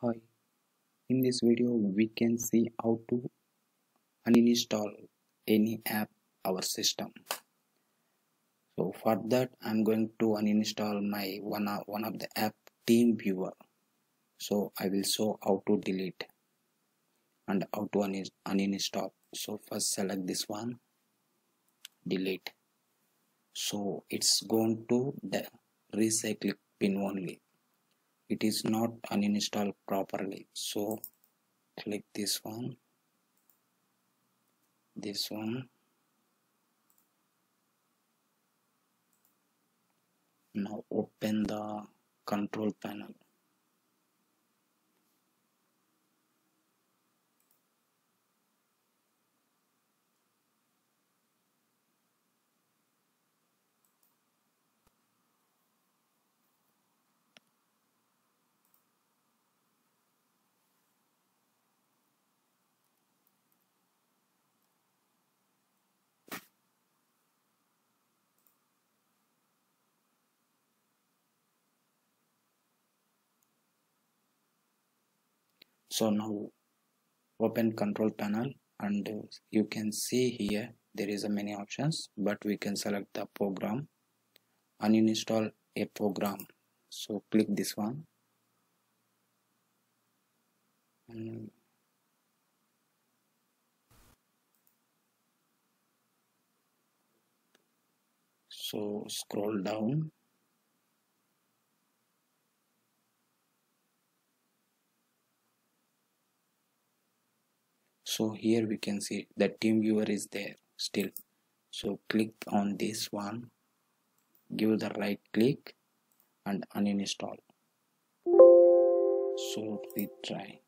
Hi, in this video we can see how to uninstall any app our system. So for that I'm going to uninstall my one of, one of the app TeamViewer. So I will show how to delete and how to un uninstall. So first select this one, delete. So it's going to the recycle bin only it is not uninstalled properly. So click this one. This one. Now open the control panel so now open control panel and you can see here there is a many options but we can select the program and uninstall a program. So click this one. And so scroll down so here we can see the TeamViewer is there still. So click on this one. Give the right click and uninstall. So we try.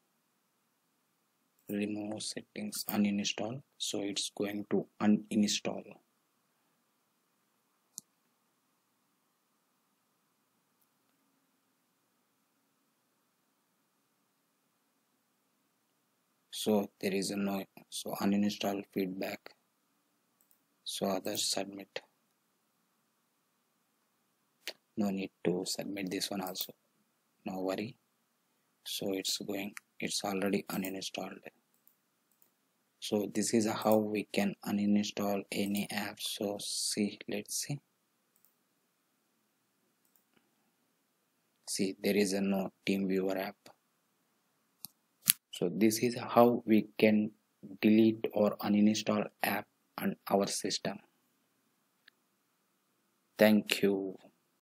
Remove settings uninstall. So it's going to uninstall so there is a no so uninstall feedback. So others submit. No need to submit this one also. No worry. So it's going it's already uninstalled. So this is how we can uninstall any app. So see let's see. See there is a no TeamViewer app so this is how we can delete or uninstall app on our system. Thank you